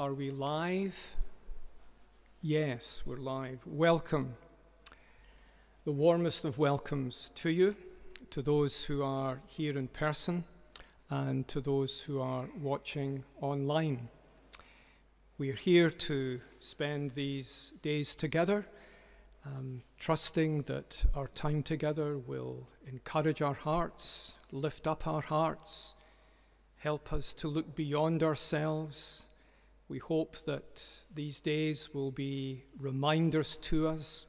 Are we live? Yes, we're live. Welcome. The warmest of welcomes to you, to those who are here in person, and to those who are watching online. We are here to spend these days together, um, trusting that our time together will encourage our hearts, lift up our hearts, help us to look beyond ourselves we hope that these days will be reminders to us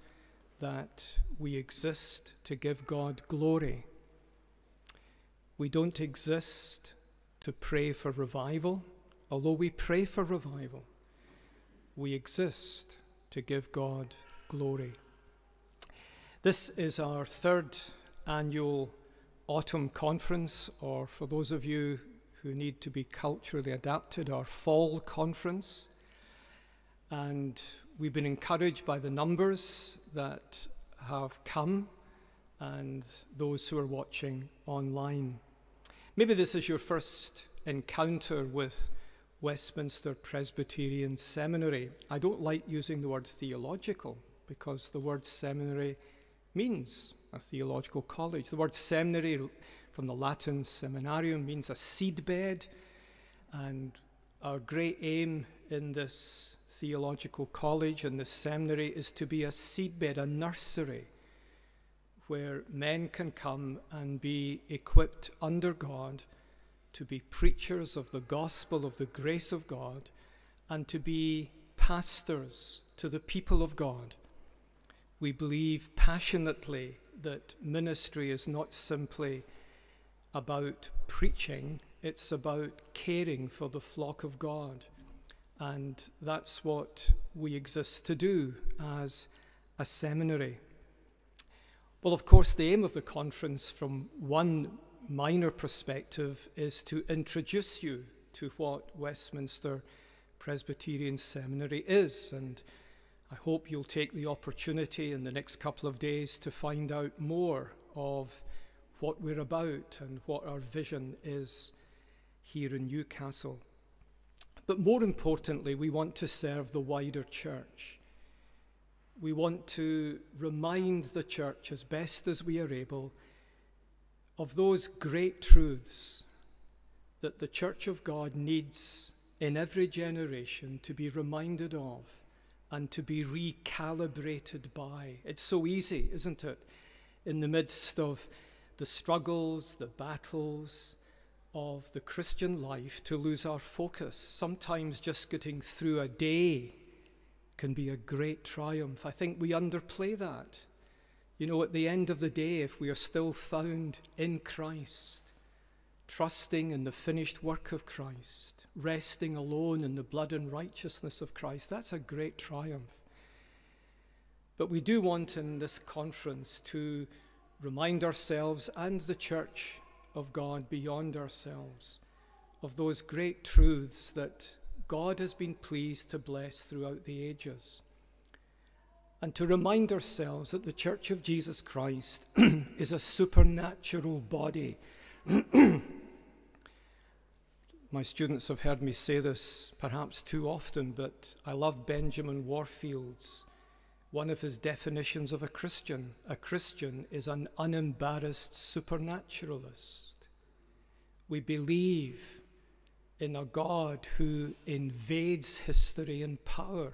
that we exist to give God glory. We don't exist to pray for revival, although we pray for revival. We exist to give God glory. This is our third annual autumn conference, or for those of you who need to be culturally adapted, our fall conference. And we've been encouraged by the numbers that have come and those who are watching online. Maybe this is your first encounter with Westminster Presbyterian Seminary. I don't like using the word theological because the word seminary means a theological college. The word seminary from the Latin seminarium means a seedbed. And our great aim in this theological college and this seminary is to be a seedbed, a nursery, where men can come and be equipped under God to be preachers of the gospel of the grace of God and to be pastors to the people of God. We believe passionately that ministry is not simply about preaching, it's about caring for the flock of God. And that's what we exist to do as a seminary. Well, of course, the aim of the conference, from one minor perspective, is to introduce you to what Westminster Presbyterian Seminary is. And I hope you'll take the opportunity in the next couple of days to find out more of what we're about and what our vision is here in Newcastle. But more importantly, we want to serve the wider church. We want to remind the church as best as we are able of those great truths that the church of God needs in every generation to be reminded of and to be recalibrated by. It's so easy, isn't it? In the midst of the struggles, the battles of the Christian life to lose our focus. Sometimes just getting through a day can be a great triumph. I think we underplay that. You know, at the end of the day, if we are still found in Christ, trusting in the finished work of Christ, resting alone in the blood and righteousness of Christ, that's a great triumph. But we do want in this conference to remind ourselves and the church of God beyond ourselves of those great truths that God has been pleased to bless throughout the ages. And to remind ourselves that the Church of Jesus Christ is a supernatural body. My students have heard me say this perhaps too often, but I love Benjamin Warfield's one of his definitions of a Christian. A Christian is an unembarrassed supernaturalist. We believe in a God who invades history and power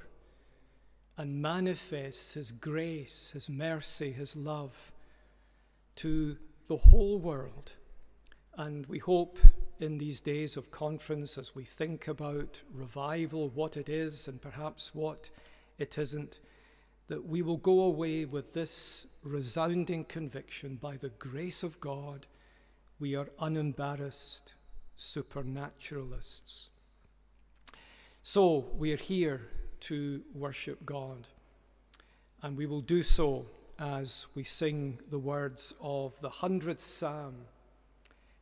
and manifests his grace, his mercy, his love to the whole world. And we hope in these days of conference, as we think about revival, what it is and perhaps what it isn't, that we will go away with this resounding conviction by the grace of God, we are unembarrassed supernaturalists. So we are here to worship God, and we will do so as we sing the words of the 100th Psalm.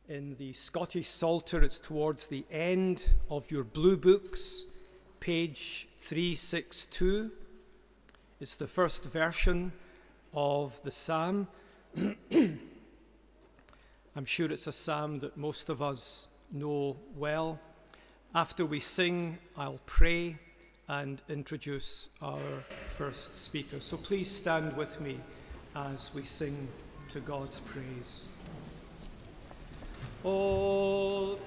In the Scottish Psalter, it's towards the end of your blue books, page 362. It's the first version of the psalm. I'm sure it's a psalm that most of us know well. After we sing, I'll pray and introduce our first speaker. So please stand with me as we sing to God's praise. All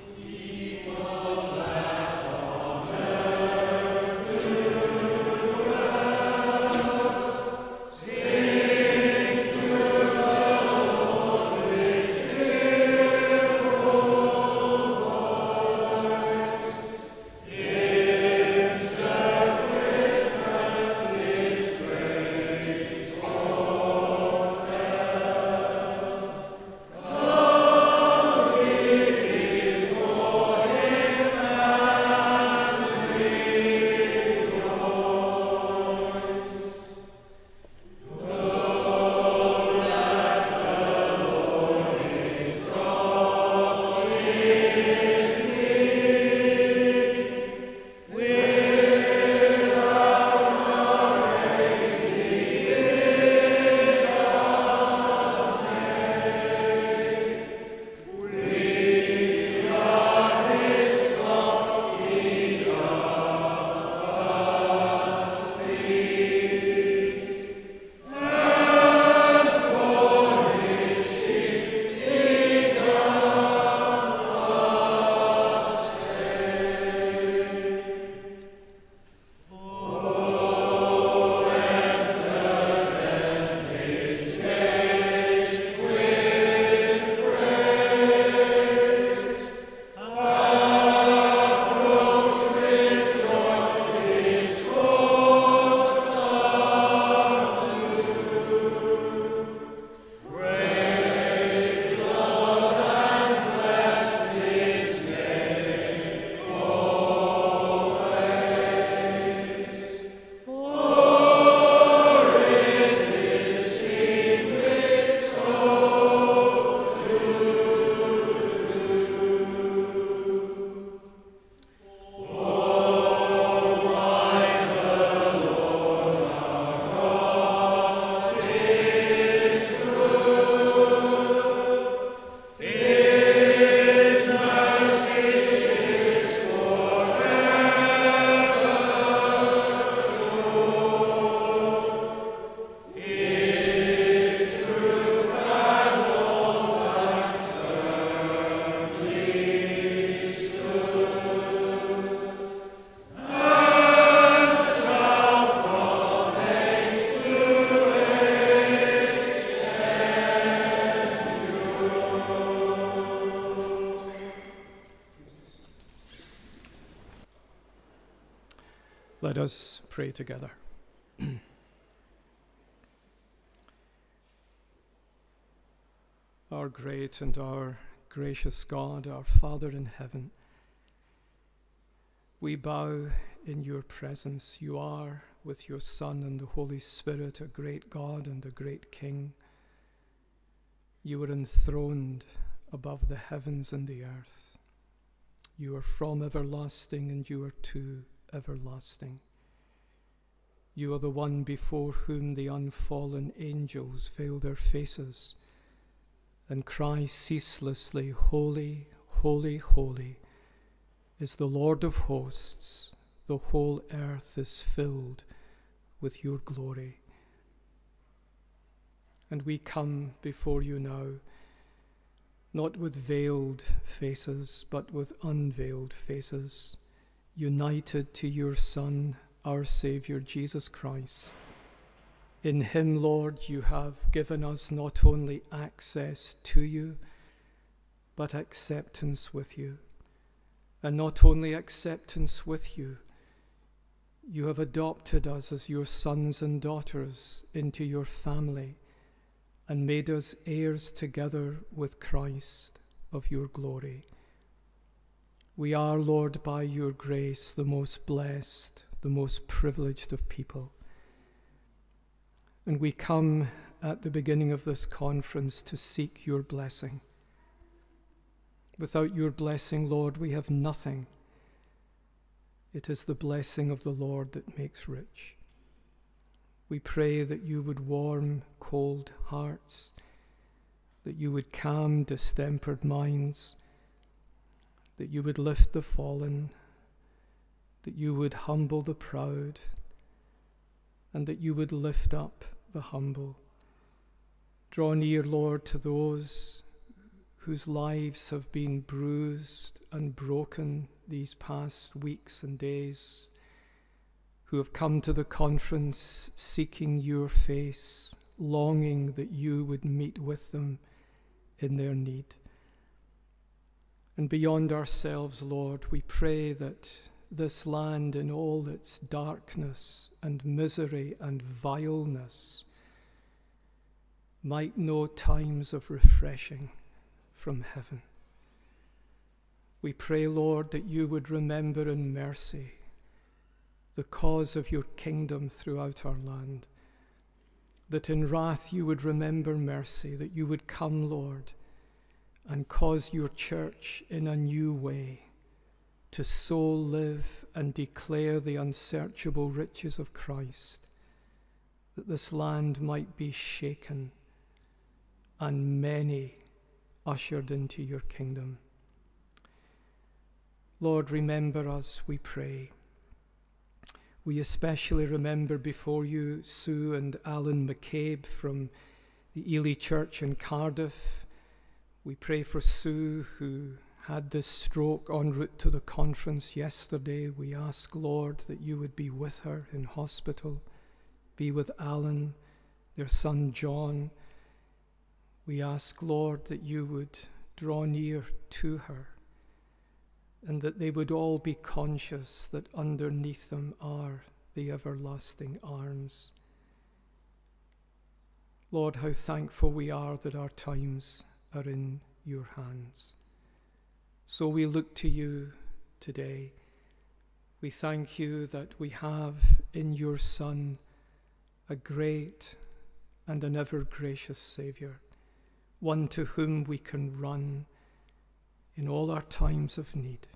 pray together. our great and our gracious God, our Father in heaven, we bow in your presence. You are, with your Son and the Holy Spirit, a great God and a great King. You are enthroned above the heavens and the earth. You are from everlasting and you are to everlasting. You are the one before whom the unfallen angels veil their faces and cry ceaselessly, Holy, holy, holy is the Lord of hosts. The whole earth is filled with your glory. And we come before you now, not with veiled faces, but with unveiled faces united to your Son, our Saviour, Jesus Christ. In Him, Lord, you have given us not only access to you, but acceptance with you. And not only acceptance with you, you have adopted us as your sons and daughters into your family and made us heirs together with Christ of your glory. We are, Lord, by your grace, the most blessed, the most privileged of people. And we come at the beginning of this conference to seek your blessing. Without your blessing, Lord, we have nothing. It is the blessing of the Lord that makes rich. We pray that you would warm cold hearts, that you would calm distempered minds that you would lift the fallen, that you would humble the proud, and that you would lift up the humble. Draw near, Lord, to those whose lives have been bruised and broken these past weeks and days, who have come to the conference seeking your face, longing that you would meet with them in their need. And beyond ourselves, Lord, we pray that this land in all its darkness and misery and vileness might know times of refreshing from heaven. We pray, Lord, that you would remember in mercy the cause of your kingdom throughout our land. That in wrath you would remember mercy, that you would come, Lord, and cause your church in a new way to so live and declare the unsearchable riches of Christ, that this land might be shaken and many ushered into your kingdom. Lord, remember us, we pray. We especially remember before you Sue and Alan McCabe from the Ely Church in Cardiff. We pray for Sue, who had this stroke en route to the conference yesterday. We ask, Lord, that you would be with her in hospital, be with Alan, their son John. We ask, Lord, that you would draw near to her and that they would all be conscious that underneath them are the everlasting arms. Lord, how thankful we are that our times are in your hands. So we look to you today. We thank you that we have in your Son a great and an ever gracious Saviour, one to whom we can run in all our times of need.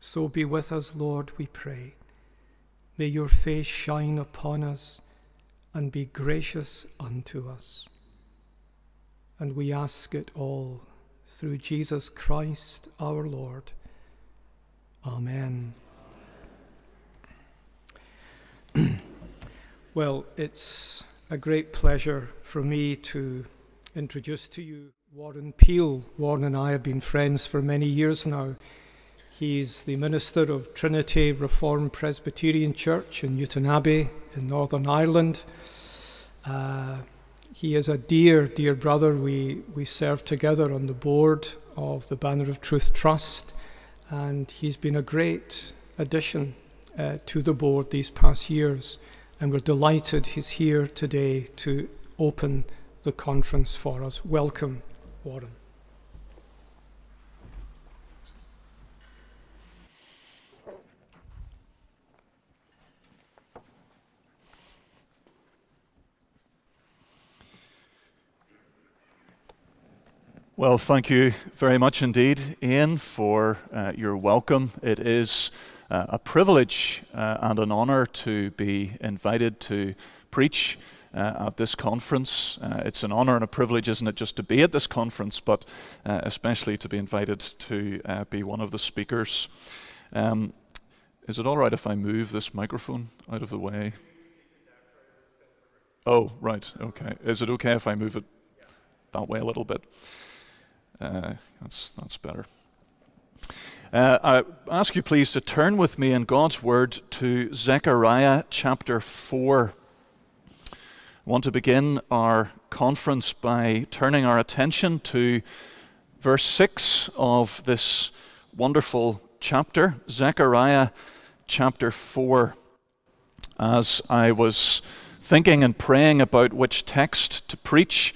So be with us, Lord, we pray. May your face shine upon us and be gracious unto us. And we ask it all through Jesus Christ our Lord. Amen. well, it's a great pleasure for me to introduce to you Warren Peel. Warren and I have been friends for many years now. He's the minister of Trinity Reformed Presbyterian Church in Newtownabbey in Northern Ireland. Uh, he is a dear, dear brother. We, we serve together on the board of the Banner of Truth Trust, and he's been a great addition uh, to the board these past years. And we're delighted he's here today to open the conference for us. Welcome, Warren. Well, thank you very much indeed, Ian, for uh, your welcome. It is uh, a privilege uh, and an honour to be invited to preach uh, at this conference. Uh, it's an honour and a privilege, isn't it, just to be at this conference, but uh, especially to be invited to be one of the speakers. Um, is it all right if I move this microphone out of the way? Oh, right, okay. Is it okay if I move it that way a little bit? Uh, that's, that's better. Uh, I ask you please to turn with me in God's Word to Zechariah chapter 4. I want to begin our conference by turning our attention to verse 6 of this wonderful chapter, Zechariah chapter 4. As I was thinking and praying about which text to preach,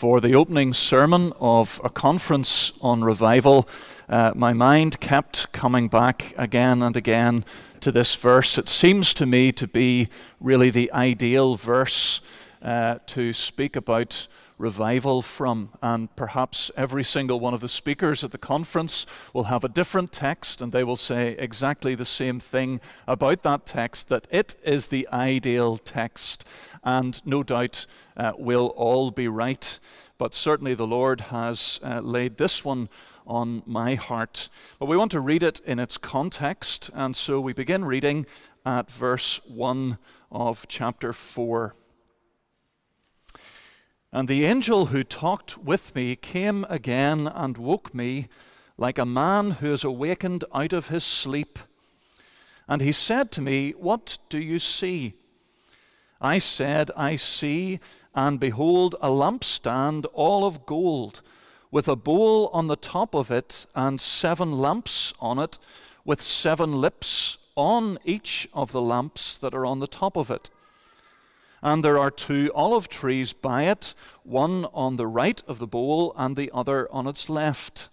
for the opening sermon of a conference on revival, uh, my mind kept coming back again and again to this verse. It seems to me to be really the ideal verse uh, to speak about revival from. And perhaps every single one of the speakers at the conference will have a different text and they will say exactly the same thing about that text that it is the ideal text and no doubt uh, will all be right. But certainly the Lord has uh, laid this one on my heart. But we want to read it in its context, and so we begin reading at verse 1 of chapter 4. And the angel who talked with me came again and woke me like a man who is awakened out of his sleep. And he said to me, What do you see? I said, I see, and behold, a lampstand all of gold, with a bowl on the top of it, and seven lamps on it, with seven lips on each of the lamps that are on the top of it. And there are two olive trees by it, one on the right of the bowl and the other on its left.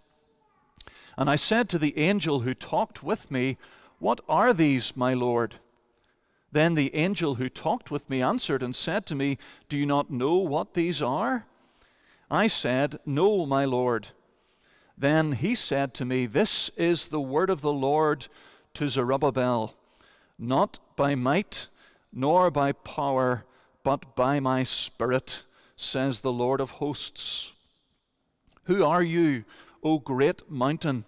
And I said to the angel who talked with me, What are these, my Lord? Then the angel who talked with me answered and said to me, Do you not know what these are? I said, No, my Lord. Then he said to me, This is the word of the Lord to Zerubbabel, not by might nor by power but by my Spirit, says the Lord of hosts. Who are you, O great mountain?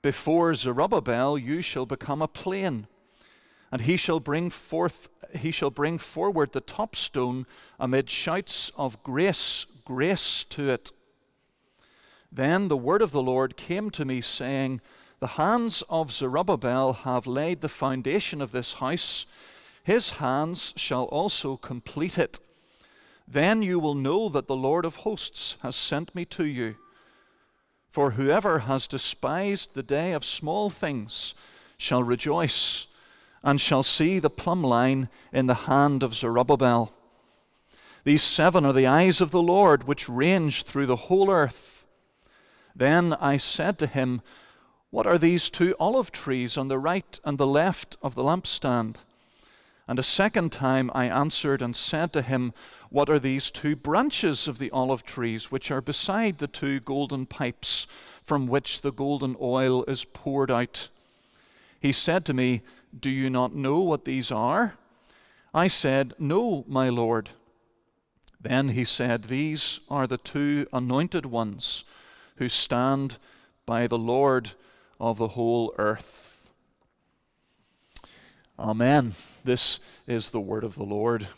Before Zerubbabel you shall become a plain, and he shall bring forth he shall bring forward the top stone amid shouts of grace, grace to it. Then the word of the Lord came to me, saying, The hands of Zerubbabel have laid the foundation of this house, his hands shall also complete it. Then you will know that the Lord of hosts has sent me to you. For whoever has despised the day of small things shall rejoice and shall see the plumb line in the hand of Zerubbabel. These seven are the eyes of the Lord which range through the whole earth. Then I said to him, What are these two olive trees on the right and the left of the lampstand? And a second time I answered and said to him, What are these two branches of the olive trees which are beside the two golden pipes from which the golden oil is poured out? He said to me, Do you not know what these are? I said, No, my Lord. Then he said, These are the two anointed ones who stand by the Lord of the whole earth. Amen. This is the word of the Lord.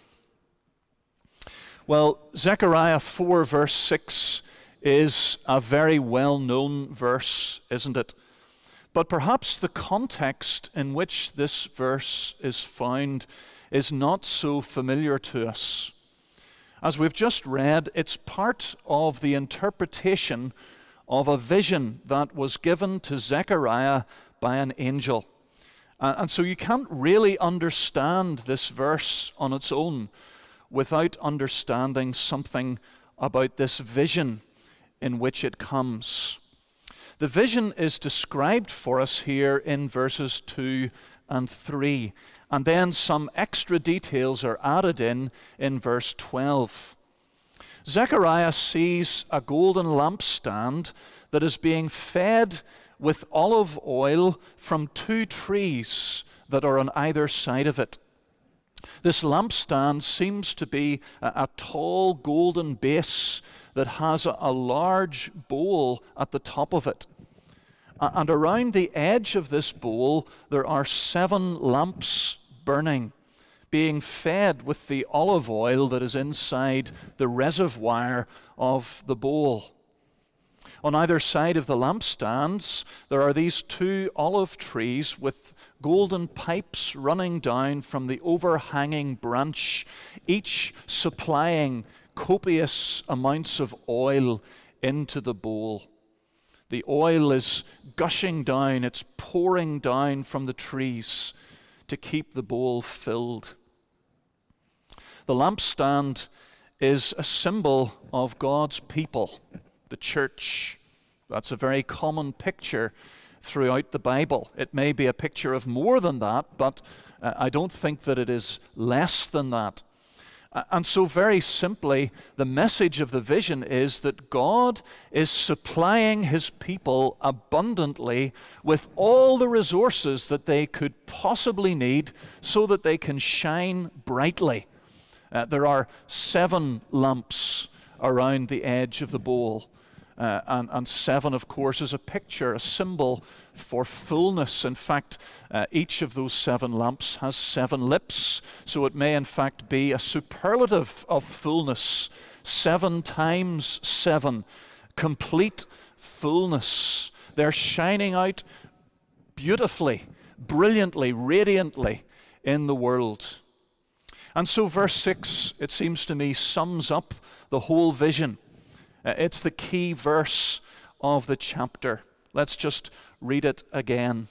Well, Zechariah 4, verse 6 is a very well known verse, isn't it? But perhaps the context in which this verse is found is not so familiar to us. As we've just read, it's part of the interpretation of a vision that was given to Zechariah by an angel. And so you can't really understand this verse on its own without understanding something about this vision in which it comes. The vision is described for us here in verses 2 and 3, and then some extra details are added in in verse 12. Zechariah sees a golden lampstand that is being fed with olive oil from two trees that are on either side of it. This lampstand seems to be a, a tall golden base that has a, a large bowl at the top of it. And around the edge of this bowl, there are seven lamps burning, being fed with the olive oil that is inside the reservoir of the bowl. On either side of the lampstands, there are these two olive trees with golden pipes running down from the overhanging branch, each supplying copious amounts of oil into the bowl. The oil is gushing down, it's pouring down from the trees to keep the bowl filled. The lampstand is a symbol of God's people the church. That's a very common picture throughout the Bible. It may be a picture of more than that, but uh, I don't think that it is less than that. And so, very simply, the message of the vision is that God is supplying His people abundantly with all the resources that they could possibly need so that they can shine brightly. Uh, there are seven lamps around the edge of the bowl Uh, and, and, seven, of course, is a picture, a symbol for fullness. In fact, uh, each of those seven lamps has seven lips, so it may, in fact, be a superlative of fullness. Seven times seven, complete fullness. They're shining out beautifully, brilliantly, radiantly in the world. And so, verse 6, it seems to me, sums up the whole vision. Uh, it's the key verse of the chapter. Let's just read it again.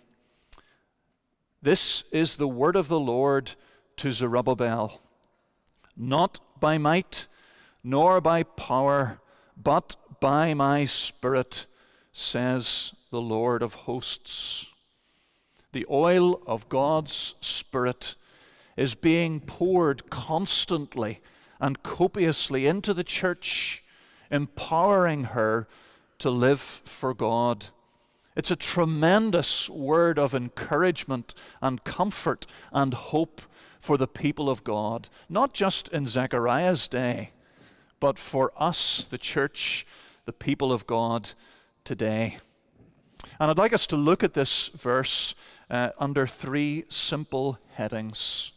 This is the word of the Lord to Zerubbabel. Not by might, nor by power, but by my Spirit, says the Lord of hosts. The oil of God's Spirit is being poured constantly and copiously into the church, empowering her to live for God. It's a tremendous word of encouragement and comfort and hope for the people of God, not just in Zechariah's day, but for us, the church, the people of God today. And I'd like us to look at this verse uh, under three simple headings.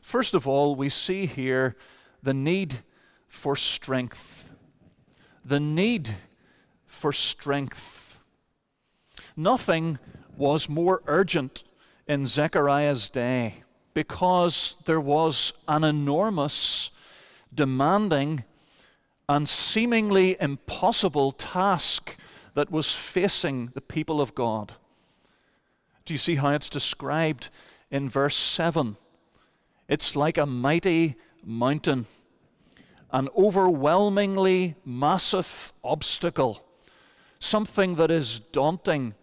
First of all, we see here the need for strength. The need for strength. Nothing was more urgent in Zechariah's day because there was an enormous, demanding, and seemingly impossible task that was facing the people of God. Do you see how it's described in verse 7? It's like a mighty mountain, an overwhelmingly massive obstacle, something that is daunting,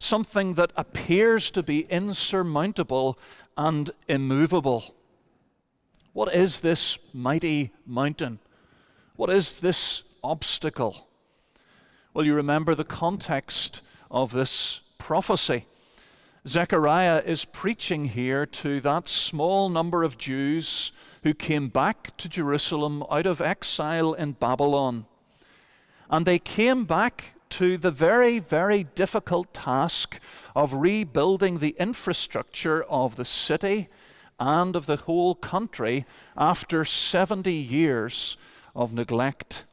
something that appears to be insurmountable and immovable. What is this mighty mountain? What is this obstacle? Well, you remember the context of this prophecy. Zechariah is preaching here to that small number of Jews who came back to Jerusalem out of exile in Babylon. And they came back to the very, very difficult task of rebuilding the infrastructure of the city and of the whole country after 70 years of neglect.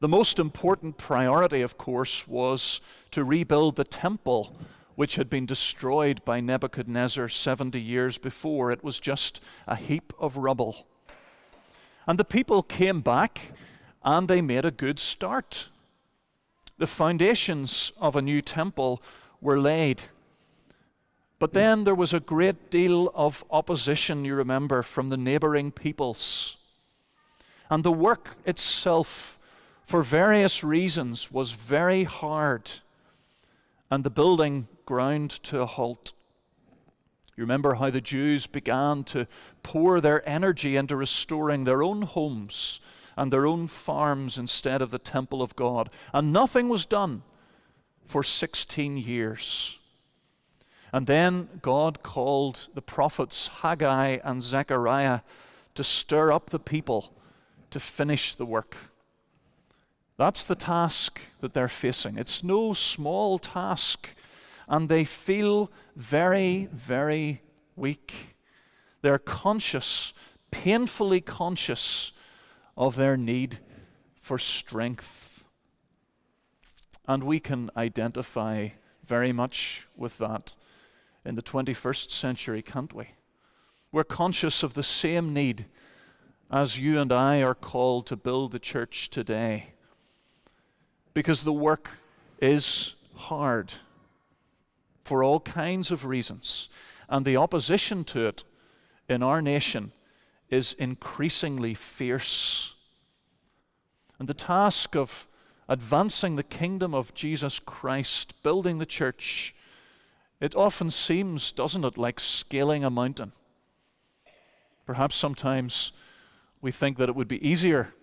The most important priority, of course, was to rebuild the temple which had been destroyed by Nebuchadnezzar 70 years before. It was just a heap of rubble. And the people came back and they made a good start. The foundations of a new temple were laid. But then there was a great deal of opposition, you remember, from the neighboring peoples. And the work itself, for various reasons, was very hard. And the building ground to a halt. You remember how the Jews began to pour their energy into restoring their own homes and their own farms instead of the temple of God. And nothing was done for 16 years. And then God called the prophets Haggai and Zechariah to stir up the people to finish the work. That's the task that they're facing. It's no small task and they feel very, very weak. They're conscious, painfully conscious of their need for strength. And we can identify very much with that in the 21st century, can't we? We're conscious of the same need as you and I are called to build the church today. Because the work is hard for all kinds of reasons. And the opposition to it in our nation is increasingly fierce. And the task of advancing the kingdom of Jesus Christ, building the church, it often seems, doesn't it, like scaling a mountain. Perhaps sometimes we think that it would be easier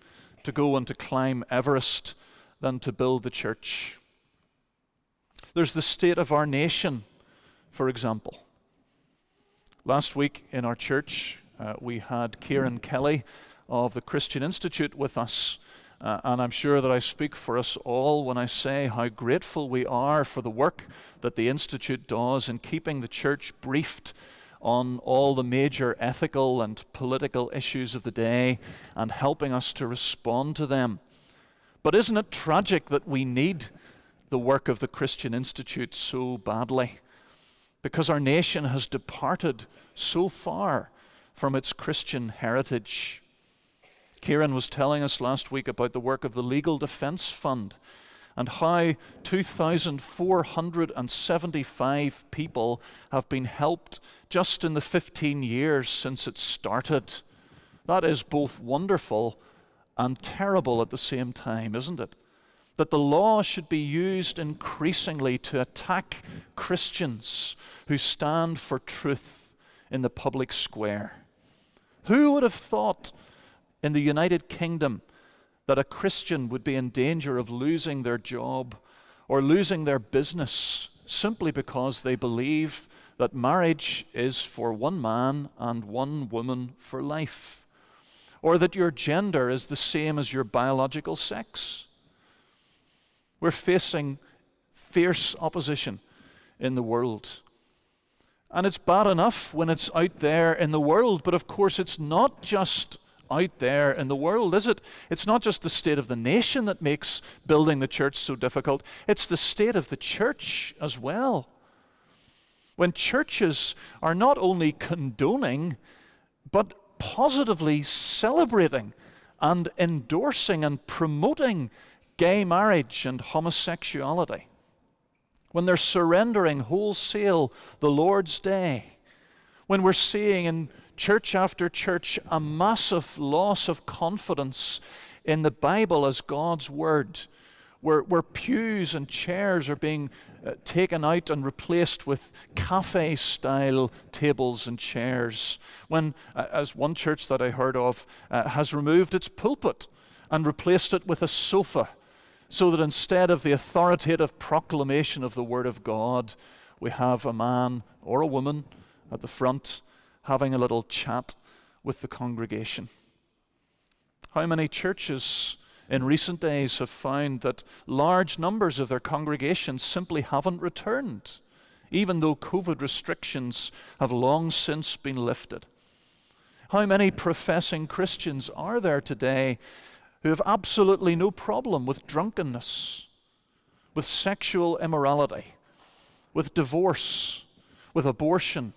to go and to climb Everest than to build the church. There's the state of our nation, for example. Last week in our church, uh, we had Ciarán Kelly of the Christian Institute with us, Uh, and I'm sure that I speak for us all when I say how grateful we are for the work that the Institute does in keeping the church briefed on all the major ethical and political issues of the day and helping us to respond to them. But isn't it tragic that we need the work of the Christian Institute so badly? Because our nation has departed so far from its Christian heritage. Ciarán was telling us last week about the work of the Legal Defence Fund and how 2,475 people have been helped just in the 15 years since it started. That is both wonderful and terrible at the same time, isn't it? That the law should be used increasingly to attack Christians who stand for truth in the public square. Who would have thought in the United Kingdom that a Christian would be in danger of losing their job or losing their business simply because they believe that marriage is for one man and one woman for life, or that your gender is the same as your biological sex. We're facing fierce opposition in the world. And it's bad enough when it's out there in the world, but of course, it's not just out there in the world, is it? It's not just the state of the nation that makes building the church so difficult, it's the state of the church as well. When churches are not only condoning, but positively celebrating and endorsing and promoting gay marriage and homosexuality, when they're surrendering wholesale the Lord's Day, when we're seeing in church after church, a massive loss of confidence in the Bible as God's Word, where, where pews and chairs are being uh, taken out and replaced with cafe style tables and chairs. When, uh, as one church that I heard of uh, has removed its pulpit and replaced it with a sofa, so that instead of the authoritative proclamation of the Word of God, we have a man or a woman at the front having a little chat with the congregation. How many churches in recent days have found that large numbers of their congregations simply haven't returned, even though COVID restrictions have long since been lifted? How many professing Christians are there today who have absolutely no problem with drunkenness, with sexual immorality, with divorce, with abortion,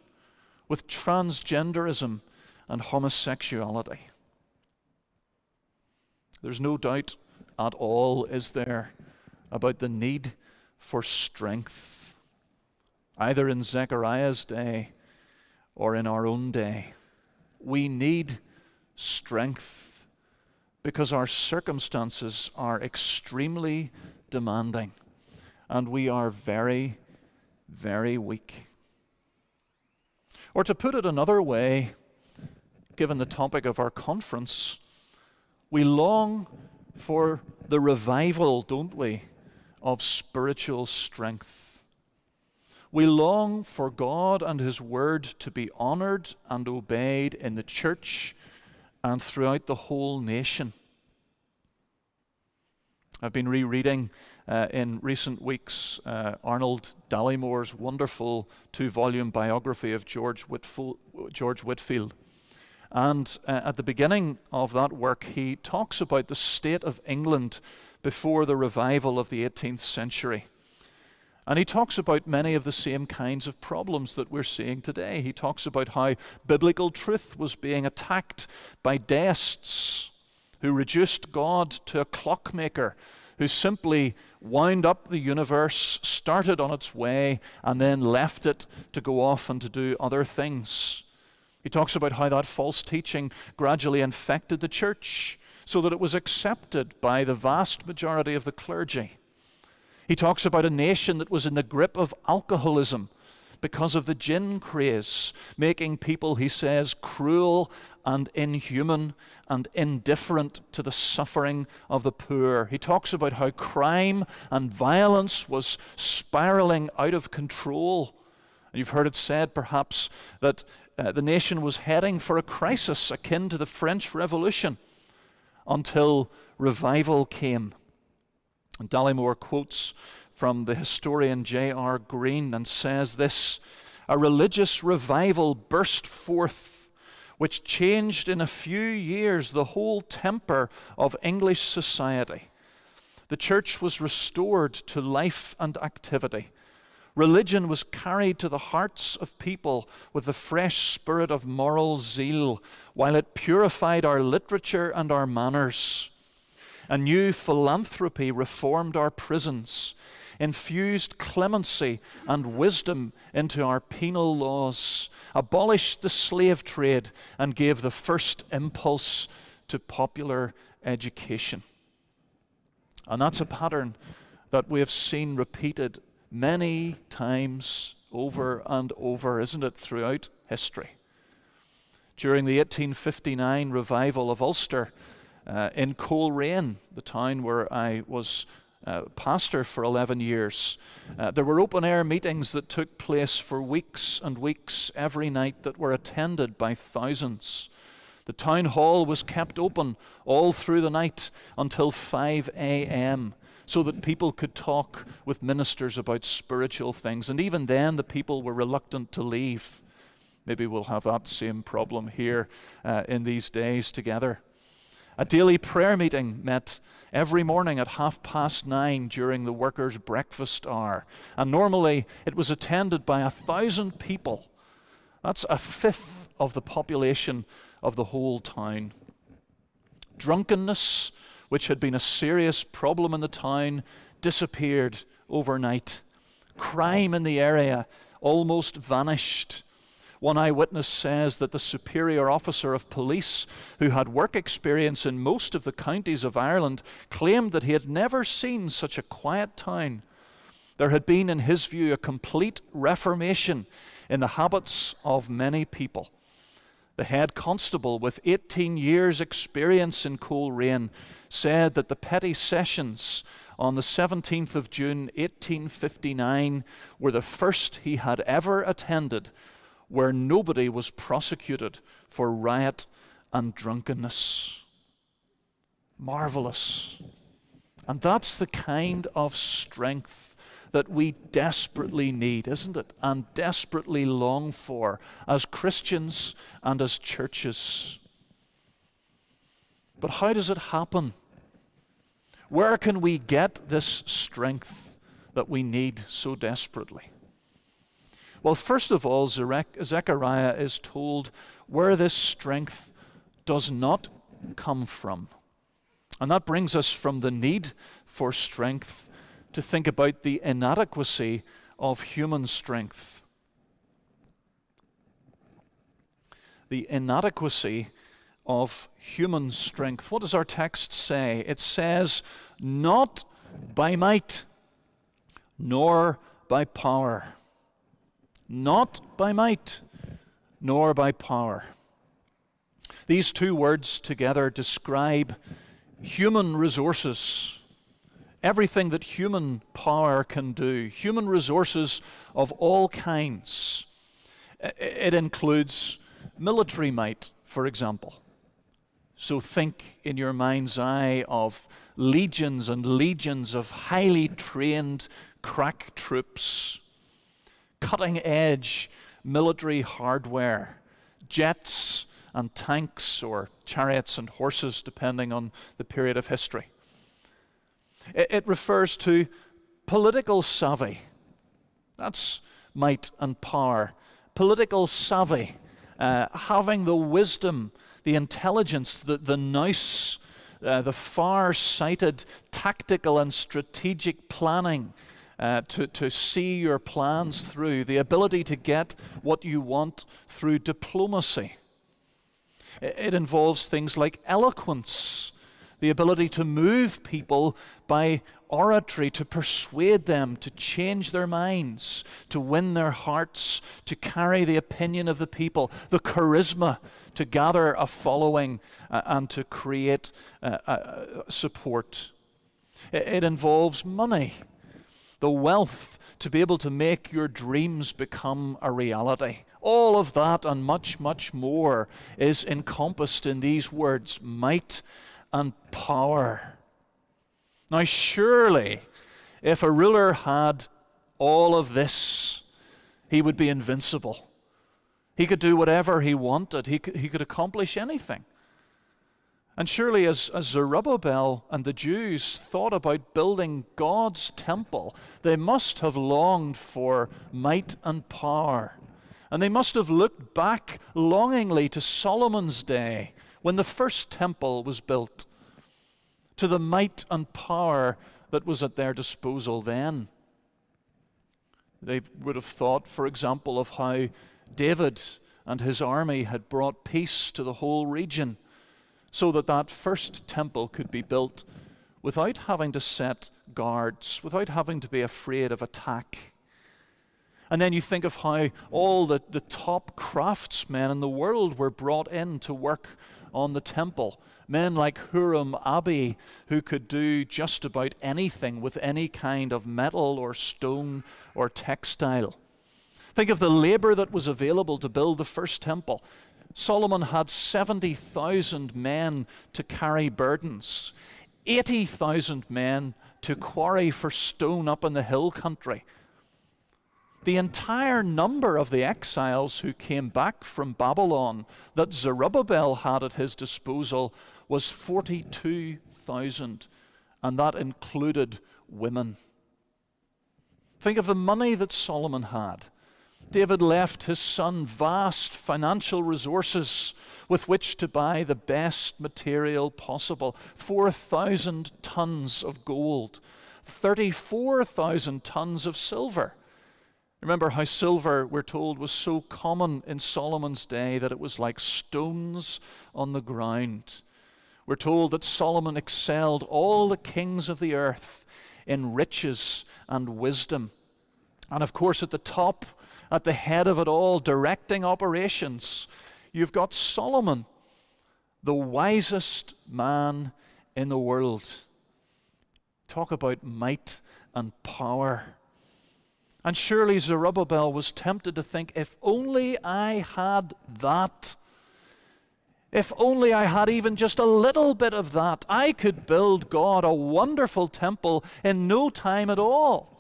with transgenderism and homosexuality. There's no doubt at all, is there, about the need for strength, either in Zechariah's day or in our own day. We need strength because our circumstances are extremely demanding and we are very, very weak. Or to put it another way, given the topic of our conference, we long for the revival, don't we, of spiritual strength. We long for God and His Word to be honored and obeyed in the church and throughout the whole nation. I've been rereading uh, in recent weeks uh, Arnold Dallimore's wonderful two volume biography of George, Whitefield. George Whitefield. And uh, at the beginning of that work, he talks about the state of England before the revival of the 18th century. And he talks about many of the same kinds of problems that we're seeing today. He talks about how biblical truth was being attacked by deists who reduced God to a clockmaker, who simply wound up the universe, started on its way, and then left it to go off and to do other things. He talks about how that false teaching gradually infected the church so that it was accepted by the vast majority of the clergy. He talks about a nation that was in the grip of alcoholism because of the gin craze, making people, he says, cruel and inhuman and indifferent to the suffering of the poor. He talks about how crime and violence was spiraling out of control. You've heard it said, perhaps, that uh, the nation was heading for a crisis akin to the French Revolution. until revival came. Dallimore quotes from the historian J.R. Green and says this A religious revival burst forth, which changed in a few years the whole temper of English society. The church was restored to life and activity. Religion was carried to the hearts of people with the fresh spirit of moral zeal, while it purified our literature and our manners. A new philanthropy reformed our prisons, infused clemency and wisdom into our penal laws, abolished the slave trade, and gave the first impulse to popular education. And that's a pattern that we have seen repeated many times over and over, isn't it, throughout history? During the 1859 revival of Ulster uh, in Coleraine, the town where I was uh, pastor for 11 years, uh, there were open air meetings that took place for weeks and weeks every night that were attended by thousands. The town hall was kept open all through the night until 5 a.m so that people could talk with ministers about spiritual things. And even then, the people were reluctant to leave. Maybe we'll have that same problem here uh, in these days together. A daily prayer meeting met every morning at half past nine during the workers' breakfast hour. And normally it was attended by a thousand people. That's a fifth of the population of the whole town. Drunkenness which had been a serious problem in the town, disappeared overnight. Crime in the area almost vanished. One eyewitness says that the superior officer of police, who had work experience in most of the counties of Ireland, claimed that he had never seen such a quiet town. There had been, in his view, a complete reformation in the habits of many people. The head constable, with 18 years' experience in Coleraine, said that the petty sessions on the 17th of June 1859 were the first he had ever attended where nobody was prosecuted for riot and drunkenness. Marvelous. And that's the kind of strength that we desperately need, isn't it? And desperately long for as Christians and as churches. But how does it happen? Where can we get this strength that we need so desperately? Well, first of all, Zechariah is told where this strength does not come from. And that brings us from the need for strength to think about the inadequacy of human strength. The inadequacy of human strength. What does our text say? It says, Not by might, nor by power. Not by might, nor by power. These two words together describe human resources, everything that human power can do, human resources of all kinds. It includes military might, for example. So think in your mind's eye of legions and legions of highly trained crack troops, cutting edge military hardware, jets and tanks or chariots and horses, depending on the period of history. It, it refers to political savvy. That's might and power. Political savvy, uh, having the wisdom the intelligence, the, the nous, uh, the far sighted tactical and strategic planning uh, to, to see your plans through, the ability to get what you want through diplomacy. It, involves things like eloquence, the ability to move people by oratory, to persuade them, to change their minds, to win their hearts, to carry the opinion of the people, the charisma to gather a following uh, and to create uh, uh, support. It, it involves money, the wealth to be able to make your dreams become a reality. All of that and much, much more is encompassed in these words might and power. Now, surely, if a ruler had all of this, he would be invincible. He could do whatever he wanted, he could, he could accomplish anything. And surely, as, as Zerubbabel and the Jews thought about building God's temple, they must have longed for might and power. And they must have looked back longingly to Solomon's day when the first temple was built, to the might and power that was at their disposal then. They would have thought, for example, of how David and his army had brought peace to the whole region so that that first temple could be built without having to set guards, without having to be afraid of attack. And then you think of how all the, the top craftsmen in the world were brought in to work on the temple. Men like Huram Abi, who could do just about anything with any kind of metal or stone or textile. Think of the labor that was available to build the first temple. Solomon had 70,000 men to carry burdens, 80,000 men to quarry for stone up in the hill country. The entire number of the exiles who came back from Babylon that Zerubbabel had at his disposal was 42,000, and that included women. Think of the money that Solomon had. David left his son vast financial resources with which to buy the best material possible 4,000 tons of gold, 34,000 tons of silver. Remember how silver, we're told, was so common in Solomon's day that it was like stones on the ground. We're told that Solomon excelled all the kings of the earth in riches and wisdom. And of course, at the top at the head of it all, directing operations. You've got Solomon, the wisest man in the world. Talk about might and power. And surely Zerubbabel was tempted to think, if only I had that. If only I had even just a little bit of that, I could build God a wonderful temple in no time at all.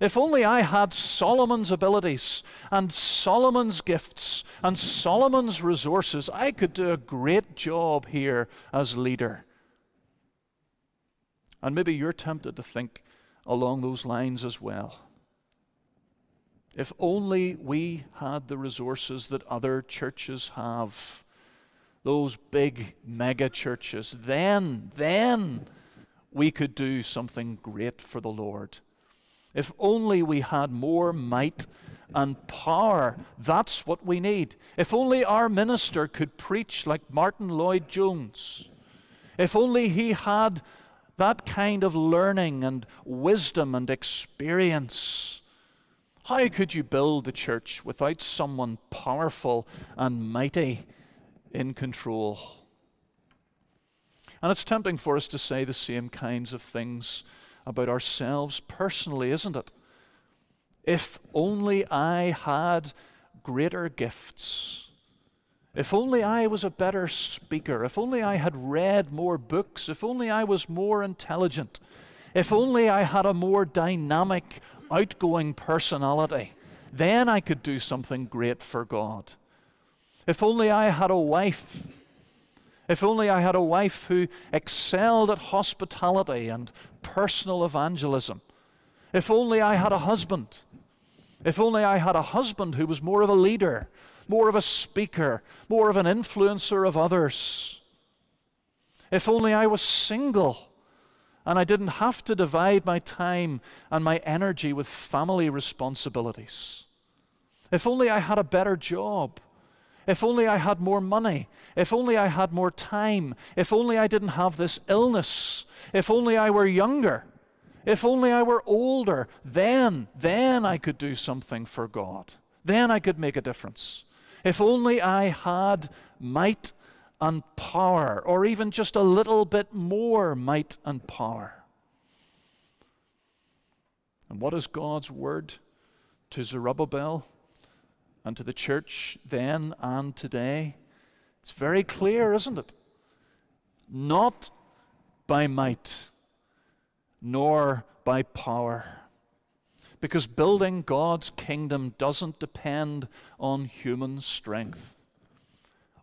If only I had Solomon's abilities and Solomon's gifts and Solomon's resources, I could do a great job here as leader. And maybe you're tempted to think along those lines as well. If only we had the resources that other churches have, those big mega churches, then, then we could do something great for the Lord. If only we had more might and power. That's what we need. If only our minister could preach like Martyn Lloyd-Jones. If only he had that kind of learning and wisdom and experience. How could you build the church without someone powerful and mighty in control? And it's tempting for us to say the same kinds of things about ourselves personally, isn't it? If only I had greater gifts. If only I was a better speaker. If only I had read more books. If only I was more intelligent. If only I had a more dynamic, outgoing personality. Then I could do something great for God. If only I had a wife if only I had a wife who excelled at hospitality and personal evangelism. If only I had a husband. If only I had a husband who was more of a leader, more of a speaker, more of an influencer of others. If only I was single and I didn't have to divide my time and my energy with family responsibilities. If only I had a better job. If only I had more money. If only I had more time. If only I didn't have this illness. If only I were younger. If only I were older. Then, then I could do something for God. Then I could make a difference. If only I had might and power, or even just a little bit more might and power. And what is God's word to Zerubbabel? And to the church then and today. It's very clear, isn't it? not by might, nor by power. Because building God's kingdom doesn't depend on human strength.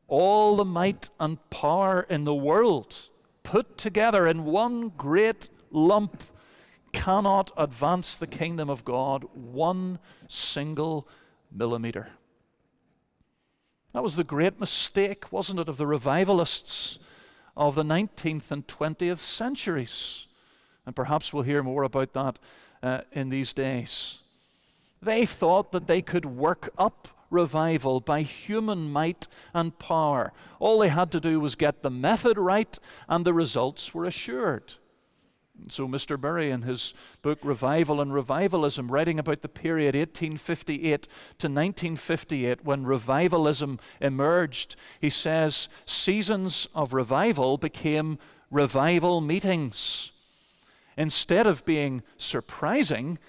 All the might and power in the world put together in one great lump cannot advance the kingdom of God one single millimeter. That was the great mistake, wasn't it, of the revivalists of the 19th and 20th centuries. And perhaps we'll hear more about that uh, in these days. They thought that they could work up revival by human might and power. All they had to do was get the method right, and the results were assured. So, Mr. Murray, in his book Revival and Revivalism, writing about the period 1858 to 1958 when revivalism emerged, he says seasons of revival became revival meetings. Instead of being surprising,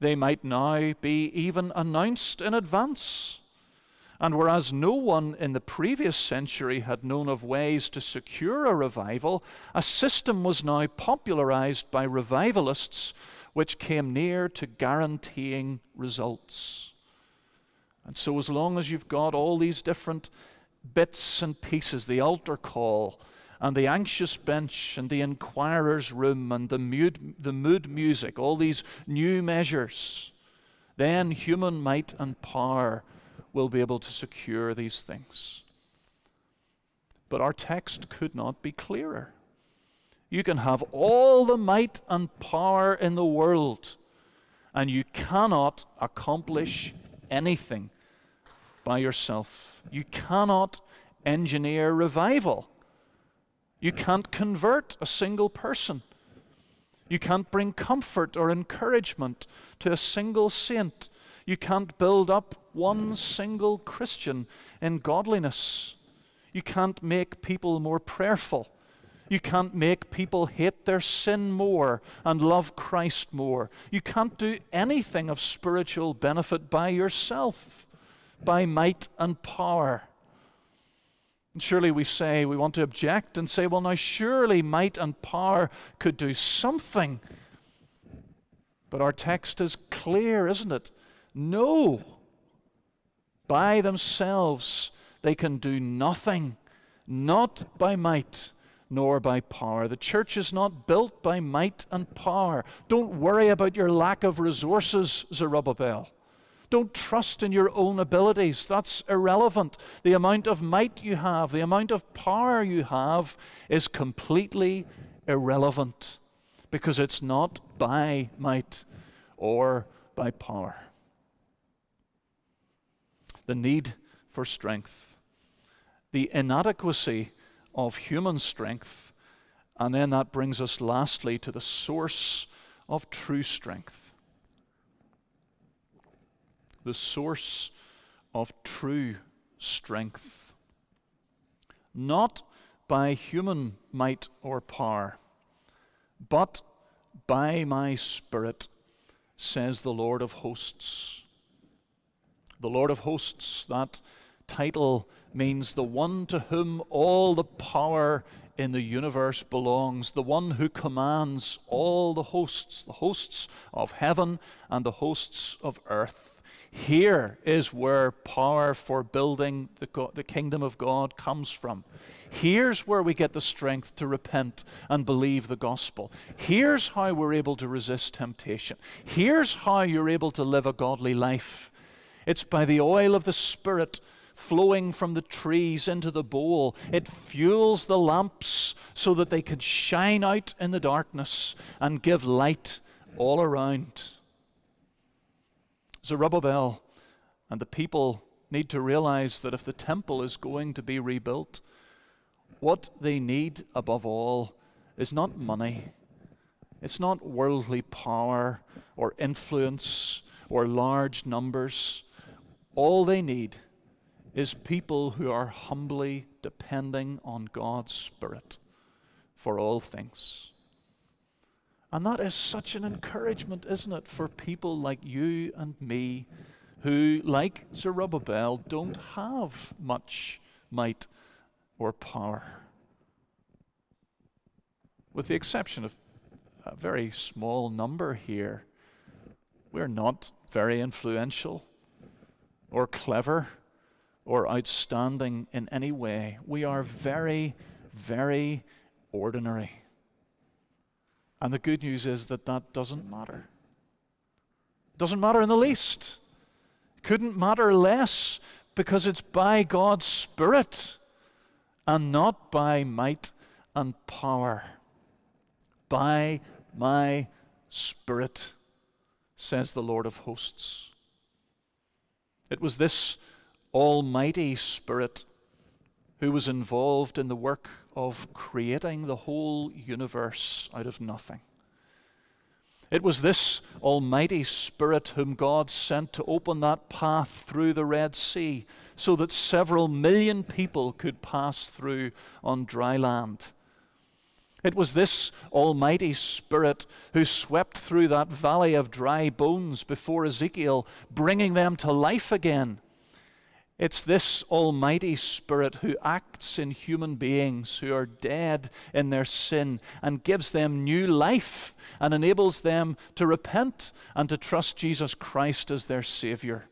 they might now be even announced in advance. And whereas no one in the previous century had known of ways to secure a revival, a system was now popularized by revivalists which came near to guaranteeing results. And so, as long as you've got all these different bits and pieces the altar call, and the anxious bench, and the inquirer's room, and the mood, the mood music, all these new measures, then human might and power will be able to secure these things. But our text could not be clearer. You can have all the might and power in the world, and you cannot accomplish anything by yourself. You cannot engineer revival. You can't convert a single person. You can't bring comfort or encouragement to a single saint. You can't build up one single Christian in godliness. You can't make people more prayerful. You can't make people hate their sin more and love Christ more. You can't do anything of spiritual benefit by yourself, by might and power. And surely we say, we want to object and say, well, now surely might and power could do something. But our text is clear, isn't it? No. By themselves they can do nothing, not by might nor by power. The church is not built by might and power. Don't worry about your lack of resources, Zerubbabel. Don't trust in your own abilities. That's irrelevant. The amount of might you have, the amount of power you have, is completely irrelevant because it's not by might or by power the need for strength, the inadequacy of human strength, and then that brings us lastly to the source of true strength. The source of true strength. Not by human might or power, but by my Spirit, says the Lord of hosts the Lord of hosts. That title means the one to whom all the power in the universe belongs, the one who commands all the hosts, the hosts of heaven and the hosts of earth. Here is where power for building the, the kingdom of God comes from. Here's where we get the strength to repent and believe the gospel. Here's how we're able to resist temptation. Here's how you're able to live a godly life. It's by the oil of the Spirit flowing from the trees into the bowl. It fuels the lamps so that they can shine out in the darkness and give light all around. Zerubbabel and the people need to realize that if the temple is going to be rebuilt, what they need above all is not money, it's not worldly power or influence or large numbers. All they need is people who are humbly depending on God's Spirit for all things. And that is such an encouragement, isn't it, for people like you and me who, like Zerubbabel, don't have much might or power. with the exception of a very small number here, we're not very influential or clever or outstanding in any way. We are very, very ordinary. And the good news is that that doesn't matter. Doesn't matter in the least. Couldn't matter less because it's by God's Spirit and not by might and power. By my Spirit, says the Lord of hosts. It was this Almighty Spirit who was involved in the work of creating the whole universe out of nothing. It was this Almighty Spirit whom God sent to open that path through the Red Sea so that several million people could pass through on dry land. It was this Almighty Spirit who swept through that valley of dry bones before Ezekiel, bringing them to life again. It's this Almighty Spirit who acts in human beings who are dead in their sin and gives them new life and enables them to repent and to trust Jesus Christ as their Savior.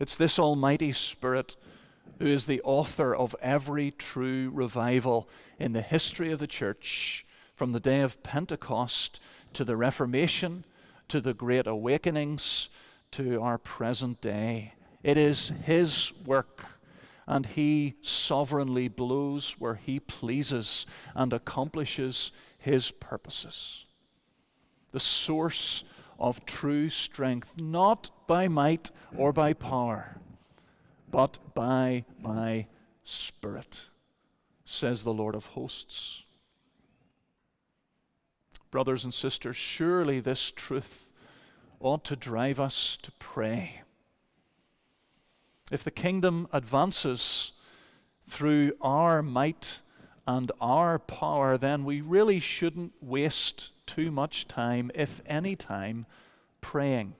It's this Almighty Spirit who is the author of every true revival in the history of the church, from the day of Pentecost to the Reformation to the Great Awakenings to our present day. It is His work, and He sovereignly blows where He pleases and accomplishes His purposes. The source of true strength, not by might or by power, but by my Spirit, says the Lord of hosts. Brothers and sisters, surely this truth ought to drive us to pray. If the kingdom advances through our might and our power, then we really shouldn't waste too much time, if any time, praying.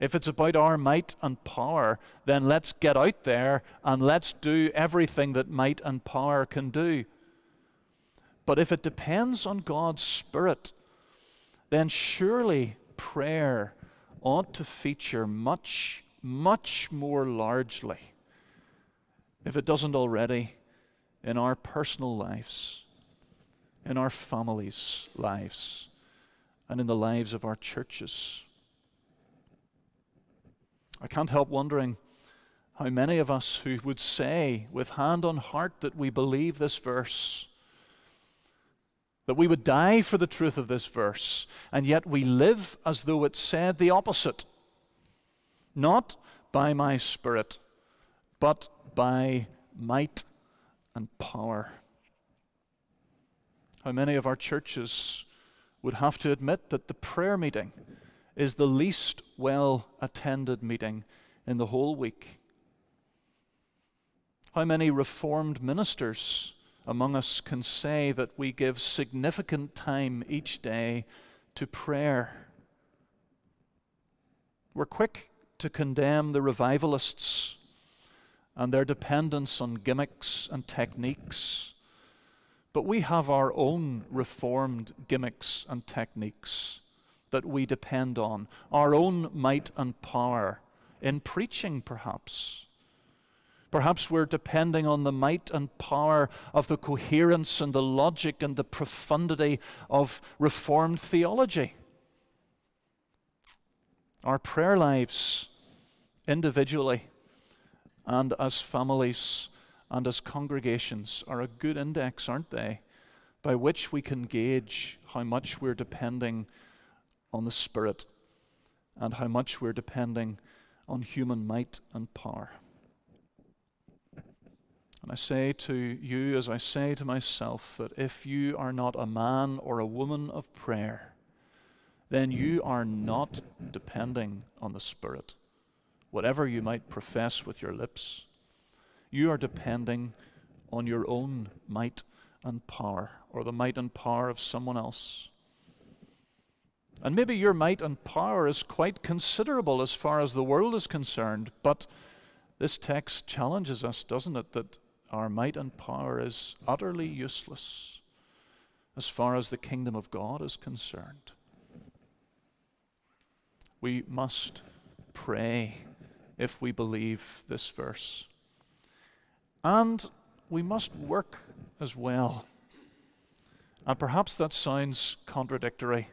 If it's about our might and power, then let's get out there and let's do everything that might and power can do. But if it depends on God's Spirit, then surely prayer ought to feature much, much more largely, if it doesn't already, in our personal lives, in our families' lives, and in the lives of our churches. I can't help wondering how many of us who would say with hand on heart that we believe this verse, that we would die for the truth of this verse, and yet we live as though it said the opposite. Not by my Spirit, but by might and power. How many of our churches would have to admit that the prayer meeting is the least well attended meeting in the whole week. How many Reformed ministers among us can say that we give significant time each day to prayer? We're quick to condemn the revivalists and their dependence on gimmicks and techniques. But we have our own reformed gimmicks and techniques that we depend on, our own might and power in preaching, perhaps. Perhaps we're depending on the might and power of the coherence and the logic and the profundity of Reformed theology. Our prayer lives, individually and as families and as congregations, are a good index, aren't they, by which we can gauge how much we're depending on the Spirit and how much we're depending on human might and power. And I say to you, as I say to myself, that if you are not a man or a woman of prayer, then you are not depending on the Spirit. Whatever you might profess with your lips, you are depending on your own might and power, or the might and power of someone else. And maybe your might and power is quite considerable as far as the world is concerned, but this text challenges us, doesn't it, that our might and power is utterly useless as far as the kingdom of God is concerned. We must pray if we believe this verse. And we must work as well. And perhaps that sounds contradictory.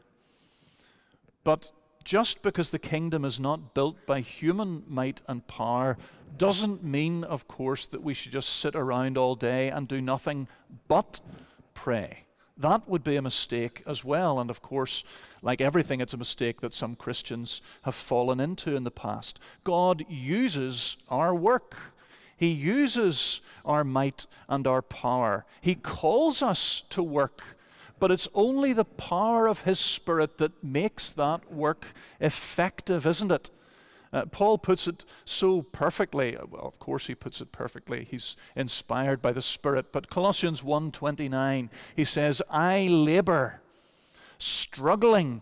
But just because the kingdom is not built by human might and power doesn't mean, of course, that we should just sit around all day and do nothing but pray. That would be a mistake as well. And of course, like everything, it's a mistake that some Christians have fallen into in the past. God uses our work, He uses our might and our power. He calls us to work. But it's only the power of His Spirit that makes that work effective, isn't it? Uh, Paul puts it so perfectly. Uh, well, of course he puts it perfectly. He's inspired by the Spirit. But Colossians 1:29, he says, "I labor, struggling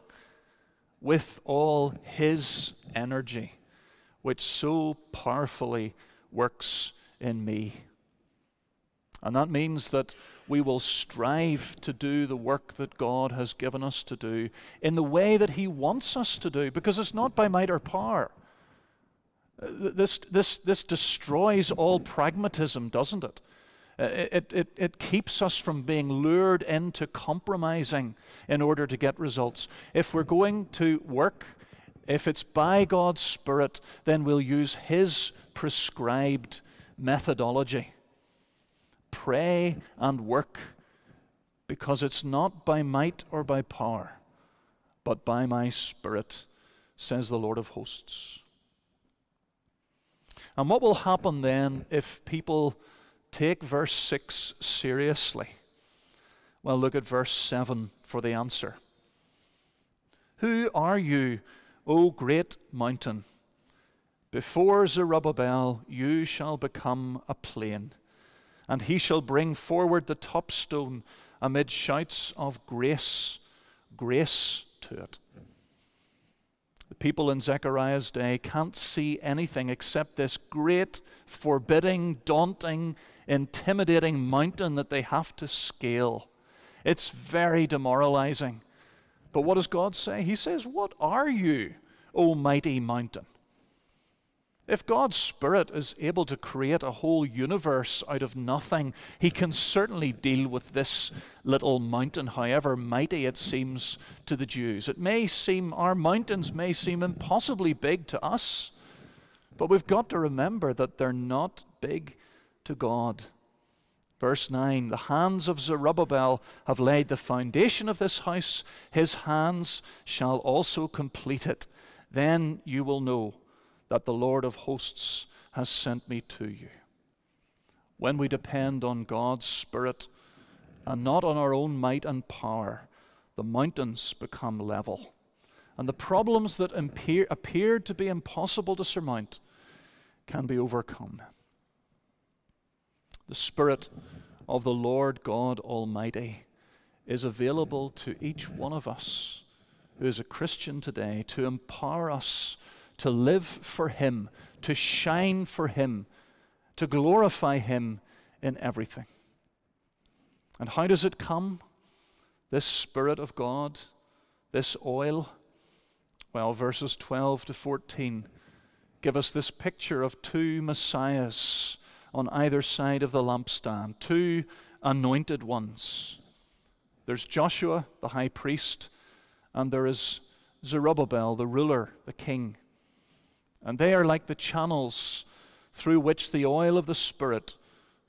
with all his energy, which so powerfully works in me." And that means that we will strive to do the work that God has given us to do in the way that He wants us to do, because it's not by might or power. This, this, this destroys all pragmatism, doesn't it? Uh, it, it, it keeps us from being lured into compromising in order to get results. If we're going to work, if it's by God's Spirit, then we'll use His prescribed methodology. Pray and work because it's not by might or by power, but by my Spirit, says the Lord of hosts. And what will happen then if people take verse 6 seriously? Well, look at verse 7 for the answer. Who are you, O great mountain? Before Zerubbabel you shall become a plain, and he shall bring forward the top stone amid shouts of grace, grace to it. The people in Zechariah's day can't see anything except this great, forbidding, daunting, intimidating mountain that they have to scale. It's very demoralizing. But what does God say? He says, What are you, O mighty mountain? If God's Spirit is able to create a whole universe out of nothing, He can certainly deal with this little mountain, however mighty it seems to the Jews. It may seem, our mountains may seem impossibly big to us, but we've got to remember that they're not big to God. Verse 9 The hands of Zerubbabel have laid the foundation of this house, his hands shall also complete it. Then you will know that the Lord of hosts has sent me to you. When we depend on God's Spirit and not on our own might and power, the mountains become level. And the problems that appear, appeared to be impossible to surmount can be overcome. The Spirit of the Lord God Almighty is available to each one of us who is a Christian today to empower us to live for Him, to shine for Him, to glorify Him in everything. And how does it come? This Spirit of God, this oil? Well, verses 12 to 14 give us this picture of two Messiahs on either side of the lampstand, two anointed ones. There's Joshua, the high priest, and there is Zerubbabel, the ruler, the king. And they are like the channels through which the oil of the Spirit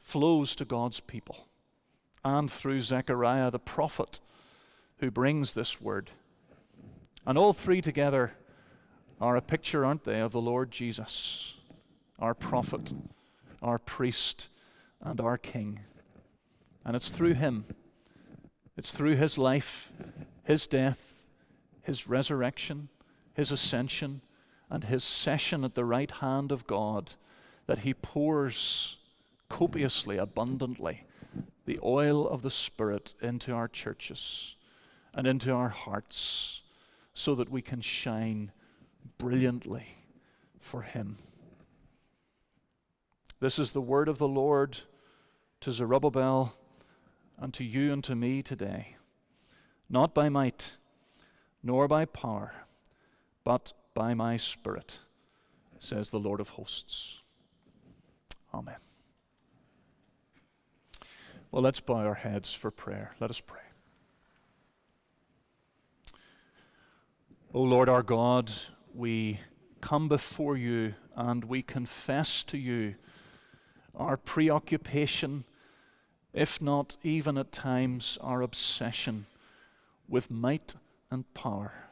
flows to God's people, and through Zechariah the prophet who brings this word. And all three together are a picture, aren't they, of the Lord Jesus, our prophet, our priest, and our king. And it's through him, it's through his life, his death, his resurrection, his ascension and his session at the right hand of God that he pours copiously, abundantly, the oil of the Spirit into our churches and into our hearts so that we can shine brilliantly for him. This is the word of the Lord to Zerubbabel and to you and to me today. not by might, nor by power, but by my Spirit, says the Lord of hosts. Amen. Well, let's bow our heads for prayer. Let us pray. O Lord our God, we come before you and we confess to you our preoccupation, if not even at times our obsession with might and power.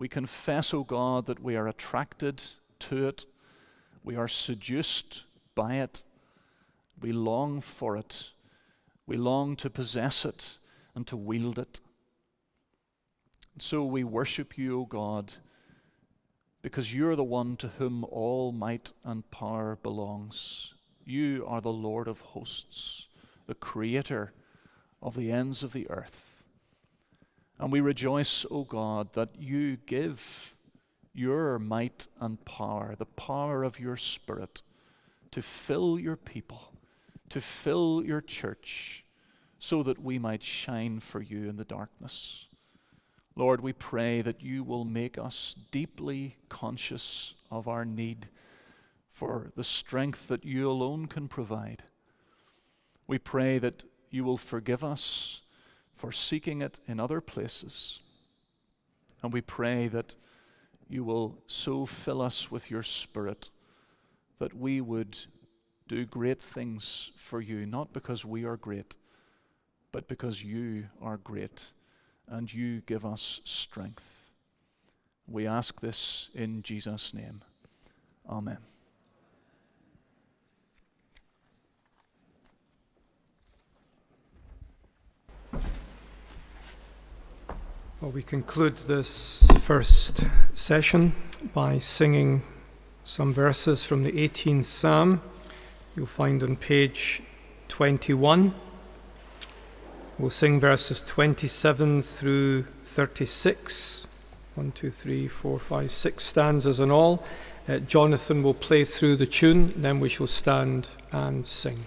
We confess, O God, that we are attracted to it, we are seduced by it, we long for it, we long to possess it and to wield it. And so we worship you, O God, because you're the one to whom all might and power belongs. You are the Lord of hosts, the creator of the ends of the earth. And we rejoice, O God, that you give your might and power, the power of your Spirit, to fill your people, to fill your church, so that we might shine for you in the darkness. Lord, we pray that you will make us deeply conscious of our need for the strength that you alone can provide. We pray that you will forgive us for seeking it in other places. And we pray that you will so fill us with your Spirit that we would do great things for you, not because we are great, but because you are great and you give us strength. We ask this in Jesus' name. Amen. Well, we conclude this first session by singing some verses from the 18th Psalm. You'll find on page 21. We'll sing verses 27 through 36. One, two, three, four, five, six stanzas in all. Uh, Jonathan will play through the tune, then we shall stand and sing.